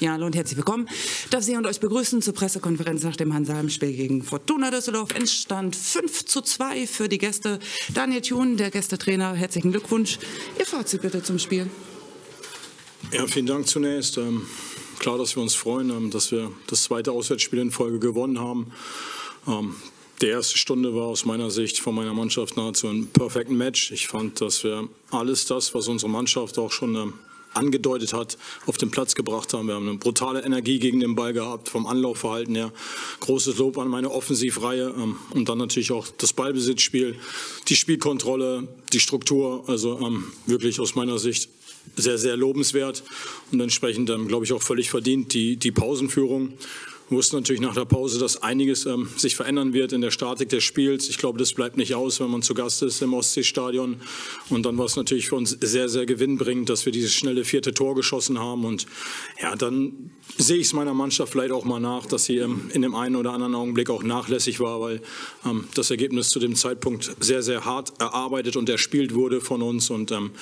Ja, hallo und herzlich willkommen. Darf Sie und euch begrüßen zur Pressekonferenz nach dem Hansa-Spiel gegen Fortuna Düsseldorf. Endstand 5 zu 2 für die Gäste. Daniel Thun, der Gästetrainer, herzlichen Glückwunsch. Ihr Fazit bitte zum Spiel. Ja, vielen Dank zunächst. Ähm, klar, dass wir uns freuen, ähm, dass wir das zweite Auswärtsspiel in Folge gewonnen haben. Ähm, die erste Stunde war aus meiner Sicht von meiner Mannschaft nahezu ein perfekten Match. Ich fand, dass wir alles das, was unsere Mannschaft auch schon angedeutet hat, auf den Platz gebracht haben. Wir haben eine brutale Energie gegen den Ball gehabt, vom Anlaufverhalten her. Großes Lob an meine Offensivreihe ähm, und dann natürlich auch das Ballbesitzspiel, die Spielkontrolle, die Struktur. Also ähm, wirklich aus meiner Sicht sehr, sehr lobenswert und entsprechend, ähm, glaube ich, auch völlig verdient die, die Pausenführung. Wir wussten natürlich nach der Pause, dass einiges ähm, sich verändern wird in der Statik des Spiels. Ich glaube, das bleibt nicht aus, wenn man zu Gast ist im Ostseestadion. Und dann war es natürlich für uns sehr, sehr gewinnbringend, dass wir dieses schnelle vierte Tor geschossen haben. Und ja, dann sehe ich es meiner Mannschaft vielleicht auch mal nach, dass sie ähm, in dem einen oder anderen Augenblick auch nachlässig war, weil ähm, das Ergebnis zu dem Zeitpunkt sehr, sehr hart erarbeitet und erspielt wurde von uns. Und ähm,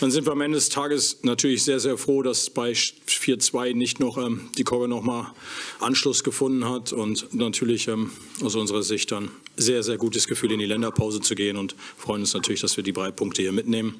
dann sind wir am Ende des Tages natürlich sehr, sehr froh, dass bei 4-2 nicht noch ähm, die Kogge noch mal Anschluss Anschluss gefunden hat und natürlich ähm, aus unserer Sicht dann sehr, sehr gutes Gefühl in die Länderpause zu gehen und freuen uns natürlich, dass wir die drei Punkte hier mitnehmen.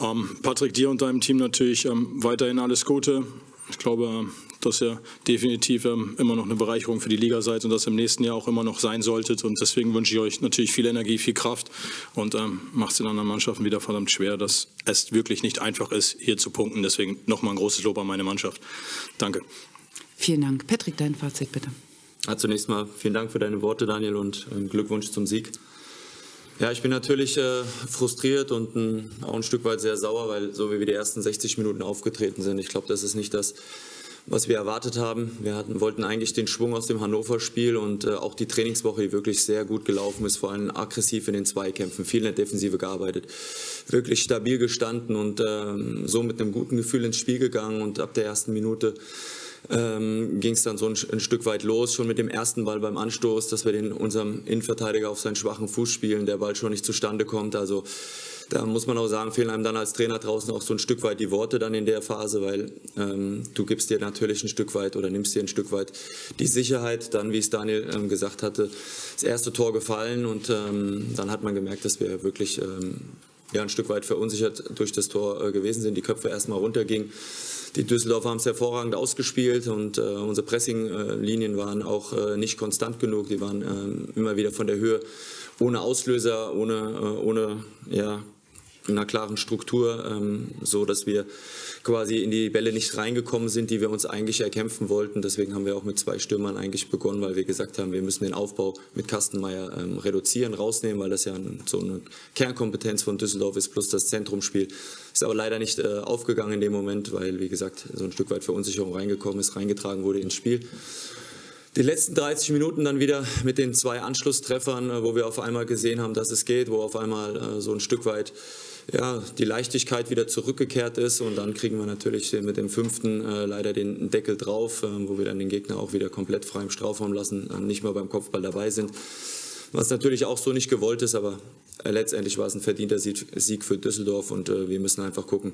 Ähm, Patrick, dir und deinem Team natürlich ähm, weiterhin alles Gute. Ich glaube, ähm, dass ihr definitiv ähm, immer noch eine Bereicherung für die Liga seid und das im nächsten Jahr auch immer noch sein solltet. Und deswegen wünsche ich euch natürlich viel Energie, viel Kraft und ähm, macht es den anderen Mannschaften wieder verdammt schwer, dass es wirklich nicht einfach ist, hier zu punkten. Deswegen nochmal ein großes Lob an meine Mannschaft. Danke. Vielen Dank. Patrick, dein Fazit bitte. Ja, zunächst mal vielen Dank für deine Worte, Daniel, und äh, Glückwunsch zum Sieg. Ja, ich bin natürlich äh, frustriert und ein, auch ein Stück weit sehr sauer, weil so wie wir die ersten 60 Minuten aufgetreten sind, ich glaube, das ist nicht das, was wir erwartet haben. Wir hatten, wollten eigentlich den Schwung aus dem Hannover-Spiel und äh, auch die Trainingswoche, die wirklich sehr gut gelaufen ist, vor allem aggressiv in den Zweikämpfen, viel in der Defensive gearbeitet, wirklich stabil gestanden und ähm, so mit einem guten Gefühl ins Spiel gegangen und ab der ersten Minute ähm, ging es dann so ein, ein, Stück weit los, schon mit dem ersten Ball beim Anstoß, dass wir den unserem Innenverteidiger auf seinen schwachen Fuß spielen, der Ball schon nicht zustande kommt. Also da muss man auch sagen, fehlen einem dann als Trainer draußen auch so ein Stück weit die Worte dann in der Phase, weil ähm, du gibst dir natürlich ein Stück weit oder nimmst dir ein Stück weit die Sicherheit. Dann, wie es Daniel ähm, gesagt hatte, das erste Tor gefallen und ähm, dann hat man gemerkt, dass wir wirklich ähm, ja, ein Stück weit verunsichert durch das Tor äh, gewesen sind, die Köpfe erstmal runtergingen. Die Düsseldorfer haben es hervorragend ausgespielt und äh, unsere Pressinglinien waren auch äh, nicht konstant genug. Die waren äh, immer wieder von der Höhe ohne Auslöser, ohne, äh, ohne ja, einer klaren Struktur, ähm, so dass wir quasi in die Bälle nicht reingekommen sind, die wir uns eigentlich erkämpfen wollten. Deswegen haben wir auch mit zwei Stürmern eigentlich begonnen, weil wir gesagt haben, wir müssen den Aufbau mit Kastenmeier ähm, reduzieren, rausnehmen, weil das ja so eine Kernkompetenz von Düsseldorf ist, plus das Zentrumsspiel. Ist aber leider nicht äh, aufgegangen in dem Moment, weil, wie gesagt, so ein Stück weit Verunsicherung reingekommen ist, reingetragen wurde ins Spiel. Die letzten 30 Minuten dann wieder mit den zwei Anschlusstreffern, äh, wo wir auf einmal gesehen haben, dass es geht, wo auf einmal äh, so ein Stück weit ja, die Leichtigkeit wieder zurückgekehrt ist. Und dann kriegen wir natürlich mit dem fünften äh, leider den Deckel drauf, äh, wo wir dann den Gegner auch wieder komplett frei im Strafraum lassen, äh, nicht mehr beim Kopfball dabei sind. Was natürlich auch so nicht gewollt ist, aber äh, letztendlich war es ein verdienter Sieg für Düsseldorf. Und äh, wir müssen einfach gucken,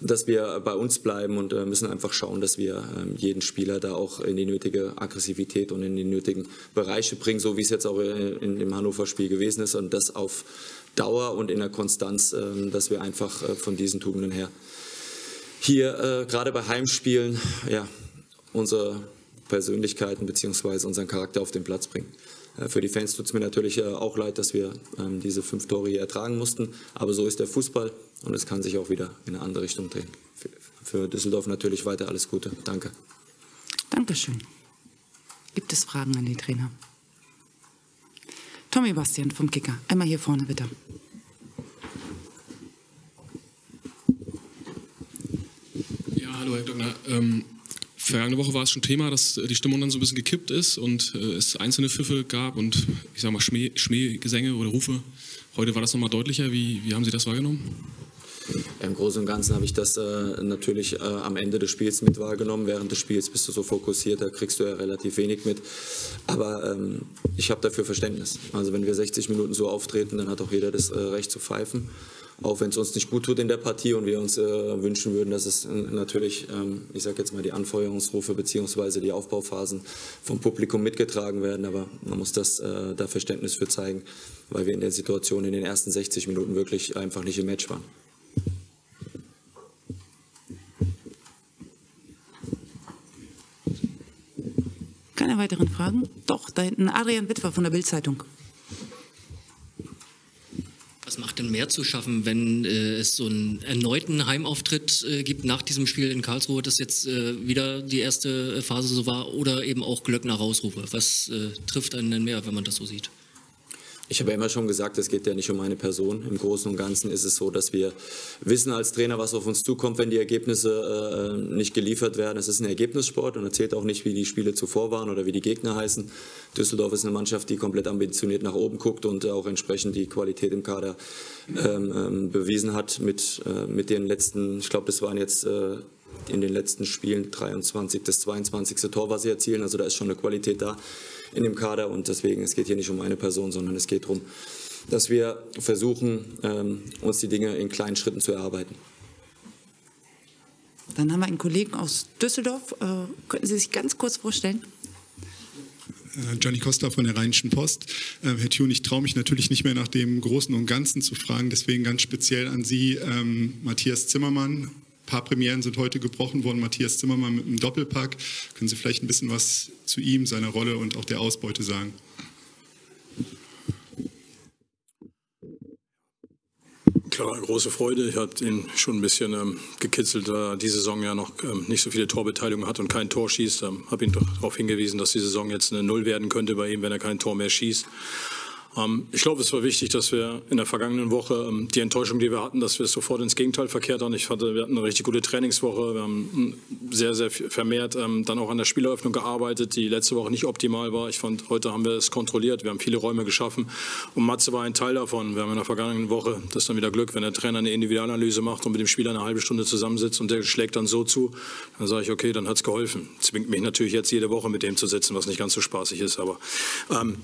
dass wir bei uns bleiben und äh, müssen einfach schauen, dass wir ähm, jeden Spieler da auch in die nötige Aggressivität und in die nötigen Bereiche bringen, so wie es jetzt auch in dem Hannover-Spiel gewesen ist. Und das auf Dauer und in der Konstanz, ähm, dass wir einfach äh, von diesen Tugenden her hier äh, gerade bei Heimspielen ja, unsere Persönlichkeiten bzw. unseren Charakter auf den Platz bringen. Äh, für die Fans tut es mir natürlich auch leid, dass wir ähm, diese fünf Tore hier ertragen mussten, aber so ist der Fußball und es kann sich auch wieder in eine andere Richtung drehen. Für Düsseldorf natürlich weiter alles Gute. Danke. Dankeschön. Gibt es Fragen an die Trainer? Tommy Bastian vom Kicker. Einmal hier vorne, bitte. Ja, hallo Herr Döckner. Ähm, vergangene Woche war es schon Thema, dass die Stimmung dann so ein bisschen gekippt ist und äh, es einzelne Pfiffe gab und ich sag mal Schmäh, Schmähgesänge oder Rufe. Heute war das nochmal deutlicher. Wie, wie haben Sie das wahrgenommen? Im Großen und Ganzen habe ich das äh, natürlich äh, am Ende des Spiels mit wahrgenommen. Während des Spiels bist du so fokussiert, da kriegst du ja relativ wenig mit. Aber ähm, ich habe dafür Verständnis. Also wenn wir 60 Minuten so auftreten, dann hat auch jeder das äh, Recht zu pfeifen. auch wenn es uns nicht gut tut in der Partie und wir uns äh, wünschen würden, dass es äh, natürlich, ähm, ich sage jetzt mal, die Anfeuerungsrufe bzw. die Aufbauphasen vom Publikum mitgetragen werden. Aber man muss das äh, da Verständnis für zeigen, weil wir in der Situation in den ersten 60 Minuten wirklich einfach nicht im Match waren. Weiteren Fragen? Doch, da hinten Adrian Witwer von der Bild-Zeitung. Was macht denn mehr zu schaffen, wenn äh, es so einen erneuten Heimauftritt äh, gibt nach diesem Spiel in Karlsruhe, das jetzt äh, wieder die erste Phase so war, oder eben auch Glöckner Rausrufe? Was äh, trifft einen denn mehr, wenn man das so sieht? Ich habe immer schon gesagt, es geht ja nicht um eine Person. Im Großen und Ganzen ist es so, dass wir wissen als Trainer, was auf uns zukommt, wenn die Ergebnisse äh, nicht geliefert werden. Es ist ein Ergebnissport und erzählt auch nicht, wie die Spiele zuvor waren oder wie die Gegner heißen. Düsseldorf ist eine Mannschaft, die komplett ambitioniert nach oben guckt und auch entsprechend die Qualität im Kader ähm, ähm, bewiesen hat mit, äh, mit den letzten, ich glaube, das waren jetzt äh, in den letzten Spielen 23. das 22. Tor, was sie erzielen. Also da ist schon eine Qualität da in dem Kader und deswegen, es geht hier nicht um eine Person, sondern es geht darum, dass wir versuchen, ähm, uns die Dinge in kleinen Schritten zu erarbeiten. Dann haben wir einen Kollegen aus Düsseldorf. Äh, könnten Sie sich ganz kurz vorstellen? Äh, Johnny Costa von der Rheinischen Post. Äh, Herr Thun, ich traue mich natürlich nicht mehr nach dem Großen und Ganzen zu fragen, deswegen ganz speziell an Sie, ähm, Matthias Zimmermann, paar Premieren sind heute gebrochen worden. Matthias Zimmermann mit einem Doppelpack. Können Sie vielleicht ein bisschen was zu ihm, seiner Rolle und auch der Ausbeute sagen? Klar, große Freude. Ich habe ihn schon ein bisschen ähm, gekitzelt, da er die Saison ja noch ähm, nicht so viele Torbeteiligungen hat und kein Tor schießt. Ähm, habe ihn darauf hingewiesen, dass die Saison jetzt eine Null werden könnte bei ihm, wenn er kein Tor mehr schießt. Ähm, ich glaube, es war wichtig, dass wir in der vergangenen Woche ähm, die Enttäuschung, die wir hatten, dass wir es sofort ins Gegenteil verkehrt haben. Ich fand, wir hatten eine richtig gute Trainingswoche. Wir haben sehr, sehr vermehrt ähm, dann auch an der Spieleröffnung gearbeitet, die letzte Woche nicht optimal war. Ich fand, heute haben wir es kontrolliert. Wir haben viele Räume geschaffen. Und Matze war ein Teil davon. Wir haben in der vergangenen Woche, das ist dann wieder Glück, wenn der Trainer eine Individualanalyse macht und mit dem Spieler eine halbe Stunde zusammensitzt und der schlägt dann so zu, dann sage ich, okay, dann hat es geholfen. Zwingt mich natürlich jetzt jede Woche mit dem zu sitzen, was nicht ganz so spaßig ist. Aber ähm,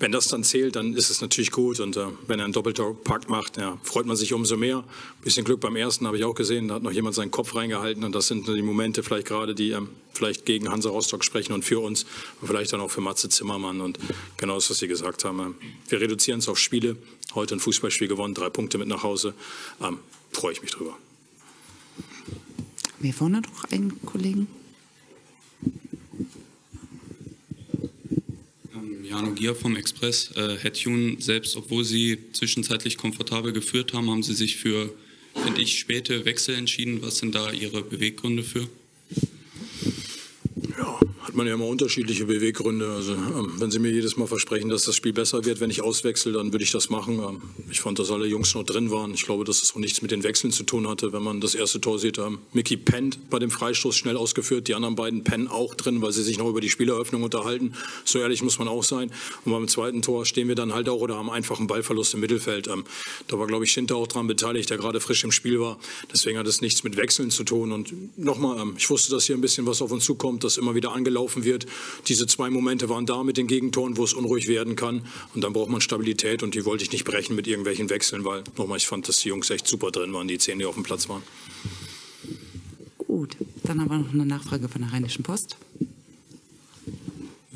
wenn das dann zählt, dann ist es natürlich gut. Und äh, wenn er einen Doppelpack macht, ja, freut man sich umso mehr. Ein bisschen Glück beim ersten habe ich auch gesehen. Da hat noch jemand seinen Kopf reingehalten. Und das sind die Momente vielleicht gerade, die ähm, vielleicht gegen Hansa Rostock sprechen und für uns. Und vielleicht dann auch für Matze Zimmermann. Und genau das, was Sie gesagt haben. Ähm, wir reduzieren es auf Spiele. Heute ein Fußballspiel gewonnen, drei Punkte mit nach Hause. Ähm, freue ich mich drüber. Wir vorne noch einen Kollegen. Jano Gier vom Express. Äh, Herr Thun, selbst obwohl Sie zwischenzeitlich komfortabel geführt haben, haben Sie sich für, finde ich, späte Wechsel entschieden. Was sind da Ihre Beweggründe für? Man ja immer unterschiedliche Beweggründe. Also ähm, wenn Sie mir jedes Mal versprechen, dass das Spiel besser wird, wenn ich auswechsel, dann würde ich das machen. Ähm, ich fand, dass alle Jungs noch drin waren. Ich glaube, dass es auch nichts mit den Wechseln zu tun hatte. Wenn man das erste Tor sieht, ähm, Mickey pennt bei dem Freistoß schnell ausgeführt. Die anderen beiden pennen auch drin, weil sie sich noch über die Spieleröffnung unterhalten. So ehrlich muss man auch sein. Und beim zweiten Tor stehen wir dann halt auch oder haben einfach einen Ballverlust im Mittelfeld. Da war, glaube ich, Schinter auch dran beteiligt, der gerade frisch im Spiel war. Deswegen hat es nichts mit Wechseln zu tun. Und nochmal, ich wusste, dass hier ein bisschen was auf uns zukommt, dass immer wieder angelaufen wird. Diese zwei Momente waren da mit den Gegentoren, wo es unruhig werden kann. Und dann braucht man Stabilität und die wollte ich nicht brechen mit irgendwelchen Wechseln, weil nochmal, ich fand, dass die Jungs echt super drin waren, die zehn, die auf dem Platz waren. Gut, dann haben wir noch eine Nachfrage von der Rheinischen Post.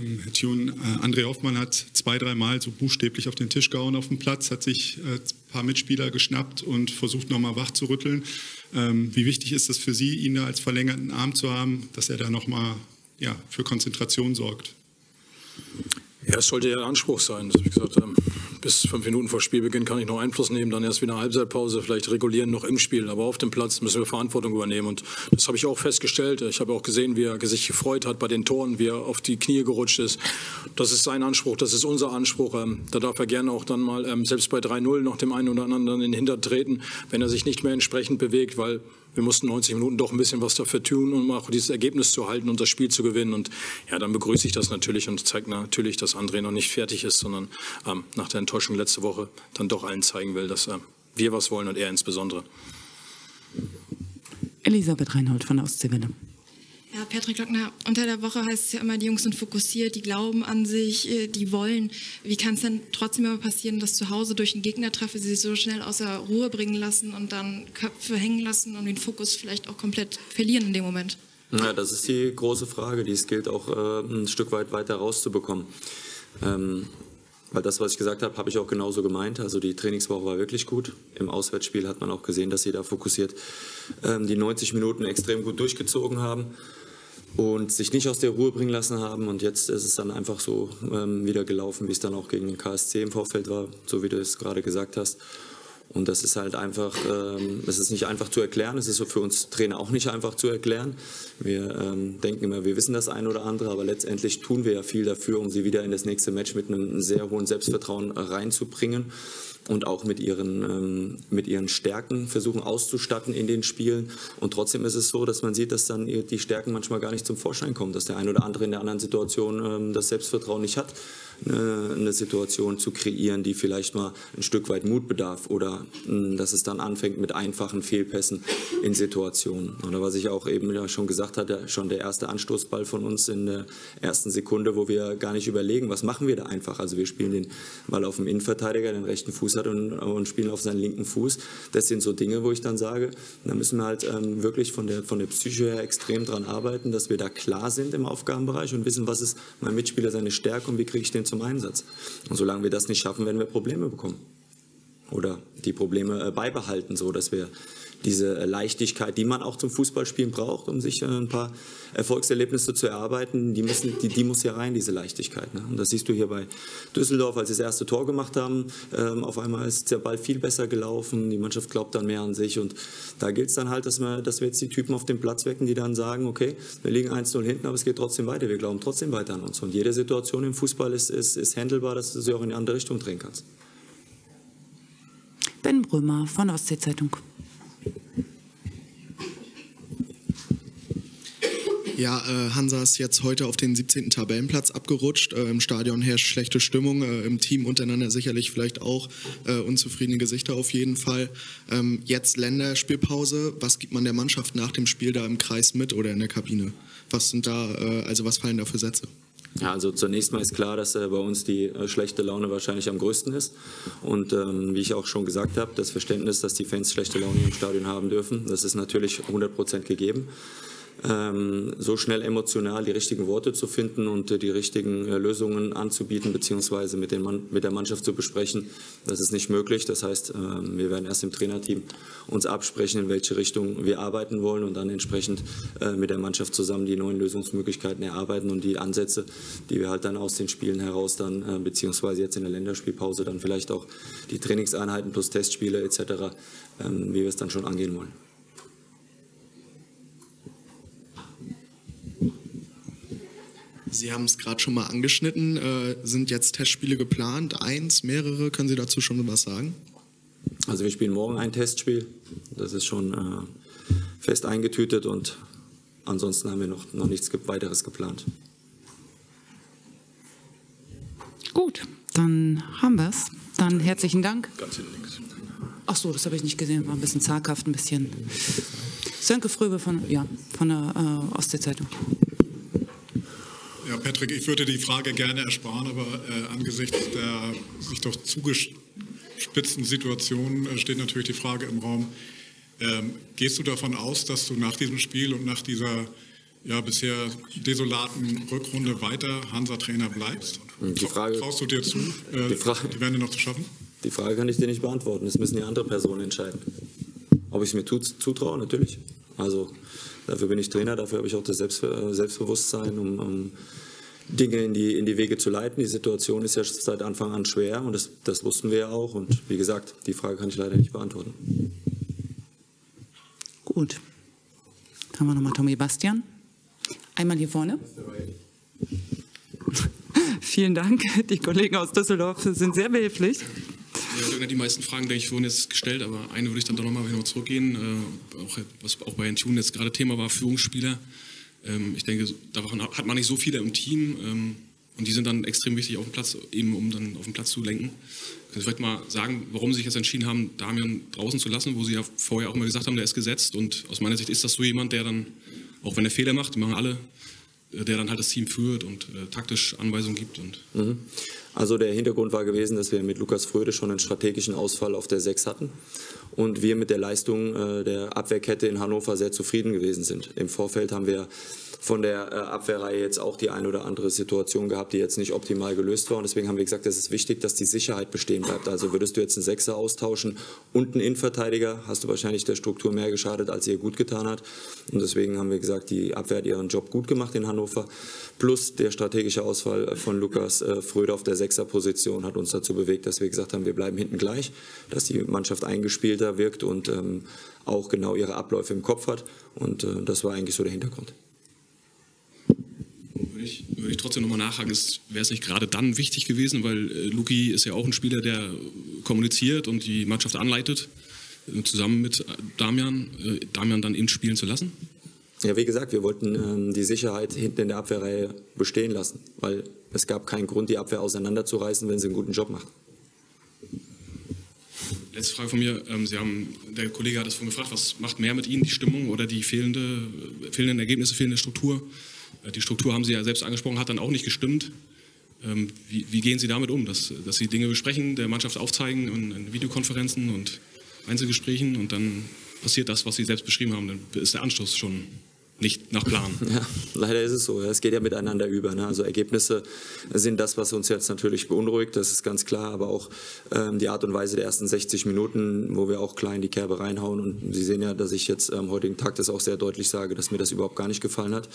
Ähm, Herr Thun, äh, André Hoffmann hat zwei, dreimal so buchstäblich auf den Tisch gehauen auf dem Platz, hat sich äh, ein paar Mitspieler geschnappt und versucht nochmal wach zu rütteln. Ähm, wie wichtig ist es für Sie, ihn da als verlängerten Arm zu haben, dass er da nochmal ja, für Konzentration sorgt. Ja, es sollte ja der Anspruch sein. Wie gesagt, bis fünf Minuten vor Spielbeginn kann ich noch Einfluss nehmen, dann erst wieder eine Halbzeitpause, vielleicht regulieren noch im Spiel. Aber auf dem Platz müssen wir Verantwortung übernehmen. Und das habe ich auch festgestellt. Ich habe auch gesehen, wie er sich gefreut hat bei den Toren, wie er auf die Knie gerutscht ist. Das ist sein Anspruch, das ist unser Anspruch. Ähm, da darf er gerne auch dann mal, ähm, selbst bei 3-0, noch dem einen oder anderen in den Hintern treten, wenn er sich nicht mehr entsprechend bewegt, weil wir mussten 90 Minuten doch ein bisschen was dafür tun, um auch dieses Ergebnis zu halten und das Spiel zu gewinnen. Und ja, dann begrüße ich das natürlich und zeigt natürlich, dass André noch nicht fertig ist, sondern ähm, nach der Enttäuschung letzte Woche dann doch allen zeigen will, dass äh, wir was wollen und er insbesondere. Elisabeth Reinhold von der Ostseewelle. Patrick Lockner, unter der Woche heißt es ja immer, die Jungs sind fokussiert, die glauben an sich, äh, die wollen. Wie kann es denn trotzdem immer passieren, dass zu Hause durch einen Gegnertreffer sie sich so schnell außer Ruhe bringen lassen und dann Köpfe hängen lassen und den Fokus vielleicht auch komplett verlieren in dem Moment? Ja, das ist die große Frage, die es gilt auch äh, ein Stück weit weiter rauszubekommen. Ähm, weil das, was ich gesagt habe, habe ich auch genauso gemeint. Also die Trainingswoche war wirklich gut. Im Auswärtsspiel hat man auch gesehen, dass sie da fokussiert ähm, die 90 Minuten extrem gut durchgezogen haben und sich nicht aus der Ruhe bringen lassen haben. Und jetzt ist es dann einfach so ähm, wieder gelaufen, wie es dann auch gegen den KSC im Vorfeld war, so wie du es gerade gesagt hast. Und das ist halt einfach, ähm, es ist nicht einfach zu erklären, es ist für uns Trainer auch nicht einfach zu erklären. Wir ähm, denken immer, wir wissen das ein oder andere, aber letztendlich tun wir ja viel dafür, um sie wieder in das nächste Match mit einem sehr hohen Selbstvertrauen reinzubringen und auch mit ihren, ähm, mit ihren Stärken versuchen auszustatten in den Spielen. Und trotzdem ist es so, dass man sieht, dass dann die Stärken manchmal gar nicht zum Vorschein kommen, dass der ein oder andere in der anderen Situation ähm, das Selbstvertrauen nicht hat, eine, eine, Situation zu kreieren, die vielleicht mal ein Stück weit Mut bedarf oder mh, hm, dass es dann anfängt mit einfachen Fehlpässen in Situationen. Oder was ich auch eben ja schon gesagt hatte, schon der erste Anstoßball von uns in der ersten Sekunde, wo wir gar nicht überlegen, was machen wir da einfach. Also wir spielen den Ball auf dem Innenverteidiger, den rechten Fuß Fuß hat und, und spielen auf seinen linken Fuß. Das sind so Dinge, wo ich dann sage, da müssen wir halt ähm, wirklich von der, von der Psyche her extrem dran arbeiten, dass wir da klar sind im Aufgabenbereich und wissen, was ist mein Mitspieler seine Stärke und wie kriege ich den zum Einsatz. Und solange wir das nicht schaffen, werden wir Probleme bekommen. Oder die Probleme äh, beibehalten, so dass wir diese äh, Leichtigkeit, die man auch zum Fußballspielen braucht, um sich äh, ein paar Erfolgserlebnisse zu erarbeiten, die, müssen, die, die muss ja rein, diese Leichtigkeit. Ne? Und das siehst du hier bei Düsseldorf, als sie das erste Tor gemacht haben. Ähm, auf einmal ist der Ball viel besser gelaufen, die Mannschaft glaubt dann mehr an sich. Und da gilt es dann halt, dass wir, dass wir jetzt die Typen auf den Platz wecken, die dann sagen, okay, wir liegen 1-0 hinten, aber es geht trotzdem weiter. Wir glauben trotzdem weiter an uns. Und jede Situation im Fußball ist, ist, ist handelbar, dass du sie auch in die andere Richtung drehen kannst. Ben Brömer von Ostsee-Zeitung. Ja, äh, Hansa ist jetzt heute auf den 17. Tabellenplatz abgerutscht. Äh, Im Stadion herrscht schlechte Stimmung, äh, im Team untereinander sicherlich vielleicht auch unzufriedene Gesichter auf jeden Fall. Ähm, jetzt Länderspielpause. Was gibt man der Mannschaft nach dem Spiel da im Kreis mit oder in der Kabine? Was sind da, also was fallen da für Sätze? Ja, also zunächst mal ist klar, dass äh, bei uns die äh, schlechte Laune wahrscheinlich am größten ist. Und ähm, wie ich auch schon gesagt habe, das Verständnis, dass die Fans schlechte Laune im Stadion haben dürfen, das ist natürlich 100 Prozent gegeben so schnell emotional die richtigen Worte zu finden und äh, die richtigen äh, Lösungen anzubieten beziehungsweise mit, mit der Mannschaft zu besprechen. Das ist nicht möglich. Das heißt, äh, wir werden erst im Trainerteam uns absprechen, in welche Richtung wir arbeiten wollen und dann entsprechend äh, mit der Mannschaft zusammen die neuen Lösungsmöglichkeiten erarbeiten und die Ansätze, die wir halt dann aus den Spielen heraus dann beziehungsweise jetzt in der Länderspielpause dann vielleicht auch die Trainingseinheiten plus Testspiele etc., ähm, wie wir es dann schon angehen wollen. Sie haben es gerade schon mal angeschnitten. Äh, sind jetzt Testspiele geplant? Eins, mehrere? Können Sie dazu schon was sagen? Also wir spielen morgen ein Testspiel. Das ist schon äh, fest eingetütet und ansonsten haben wir noch, noch nichts weiteres geplant. Gut, dann haben wir es. Dann herzlichen Dank. Ganz hinten links. Ach so, das habe ich nicht gesehen. War ein bisschen zaghaft, ein bisschen. Sönke Fröbe von, ja, von der äh, Ostsee-Zeitung. Ja, Patrick, ich würde die Frage gerne ersparen, aber äh, angesichts der sich doch zugespitzten Situation äh, steht natürlich die Frage im Raum, ähm, gehst du davon aus, dass du nach diesem Spiel und nach dieser ja, bisher desolaten Rückrunde weiter Hansa-Trainer bleibst? Die Frage, Traust du dir zu, äh, die, Frage, die Wende noch zu schaffen? Die Frage kann ich dir nicht beantworten. Das müssen die andere Personen entscheiden. Ob ich es mir zutraue, natürlich. Also Dafür bin ich Trainer, dafür habe ich auch das äh, Selbstbewusstsein, um, um Dinge in die, in die Wege zu leiten. Die Situation ist ja seit Anfang an schwer und das, das wussten wir ja auch. Und wie gesagt, die Frage kann ich leider nicht beantworten. Gut. Dann haben wir nochmal Tommy Bastian. Einmal hier vorne. Vielen Dank. Die Kollegen aus Düsseldorf sind sehr behilflich. Ja, die meisten Fragen, denke ich, wurden jetzt gestellt, aber eine würde ich dann doch nochmal noch zurückgehen, äh, auch, was auch bei Entune jetzt gerade Thema war, Führungsspieler. Ähm, ich denke, davon hat man nicht so viele im Team ähm, und die sind dann extrem wichtig auf dem Platz, eben um dann auf den Platz zu lenken. Können Sie vielleicht mal sagen, warum Sie sich jetzt entschieden haben, Damian draußen zu lassen, wo Sie ja vorher auch mal gesagt haben, der ist gesetzt und aus meiner Sicht ist das so jemand, der dann auch wenn er Fehler macht, die machen alle, äh, der dann halt das Team führt und äh, taktisch Anweisungen gibt. Und mhm. Also der Hintergrund war gewesen, dass wir mit Lukas Fröde schon einen strategischen Ausfall auf der 6 hatten und wir mit der Leistung äh, der Abwehrkette in Hannover sehr zufrieden gewesen sind. Im Vorfeld haben wir von der äh, Abwehrreihe jetzt auch die eine oder andere Situation gehabt, die jetzt nicht optimal gelöst war. Und deswegen haben wir gesagt, es ist wichtig, dass die Sicherheit bestehen bleibt. Also würdest du jetzt einen Sechser austauschen und einen Innenverteidiger, hast du wahrscheinlich der Struktur mehr geschadet, als ihr gut getan hat. Und deswegen haben wir gesagt, die Abwehr hat ihren Job gut gemacht in Hannover. Plus der strategische Ausfall von Lukas äh, Fröde auf der Sechserposition hat uns dazu bewegt, dass wir gesagt haben, wir bleiben hinten gleich, dass die Mannschaft eingespielter wirkt und ähm, auch genau ihre Abläufe im Kopf hat. Und äh, das war eigentlich so der Hintergrund würde ich, würde ich trotzdem nochmal nachhaken, wäre es nicht gerade dann wichtig gewesen, weil äh, Luki ist ja auch ein Spieler, der kommuniziert und die Mannschaft anleitet, äh, zusammen mit äh, Damian, äh, Damian dann eben spielen zu lassen? Ja, wie gesagt, wir wollten ähm, die Sicherheit hinten in der Abwehrreihe bestehen lassen, weil es gab keinen Grund, die Abwehr auseinanderzureißen, wenn sie einen guten Job macht. Letzte Frage von mir. Ähm, sie haben, der Kollege hat es vorhin gefragt, was macht mehr mit Ihnen, die Stimmung oder die fehlende, fehlenden Ergebnisse, fehlende Struktur? Äh, die Struktur haben Sie ja selbst angesprochen, hat dann auch nicht gestimmt. Ähm, wie, wie gehen Sie damit um, dass, dass Sie Dinge besprechen, der Mannschaft aufzeigen in, in Videokonferenzen und Einzelgesprächen und dann passiert das, was Sie selbst beschrieben haben, dann ist der Anstoß schon nicht nach Plan. Ja, leider ist es so. Es geht ja miteinander über. Ne? Also Ergebnisse sind das, was uns jetzt natürlich beunruhigt, das ist ganz klar, aber auch ähm, die Art und Weise der ersten 60 Minuten, wo wir auch klein die Kerbe reinhauen. Und Sie sehen ja, dass ich jetzt am heutigen Tag das auch sehr deutlich sage, dass mir das überhaupt gar nicht gefallen hat.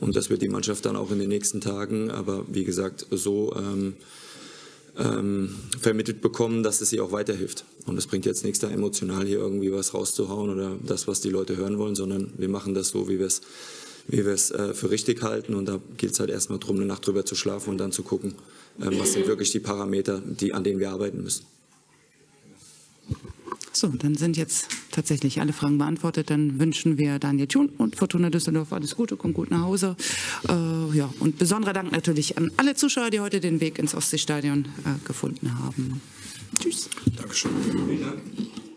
Und das wird die Mannschaft dann auch in den nächsten Tagen, aber wie gesagt, so ähm, ähm, vermittelt bekommen, dass es ihr auch weiterhilft. Und es bringt jetzt nichts da emotional hier irgendwie was rauszuhauen oder das, was die Leute hören wollen, sondern wir machen das so, wie wir es wie äh, für richtig halten. Und da geht es halt erstmal darum, eine Nacht drüber zu schlafen und dann zu gucken, äh, was sind wirklich die Parameter, die, an denen wir arbeiten müssen. So, dann sind jetzt tatsächlich alle Fragen beantwortet. Dann wünschen wir Daniel Thun und Fortuna Düsseldorf alles Gute, kommt gut nach Hause. Äh, ja, und besonderer Dank natürlich an alle Zuschauer, die heute den Weg ins Ostseestadion äh, gefunden haben. Tschüss. Dankeschön. Vielen Dank.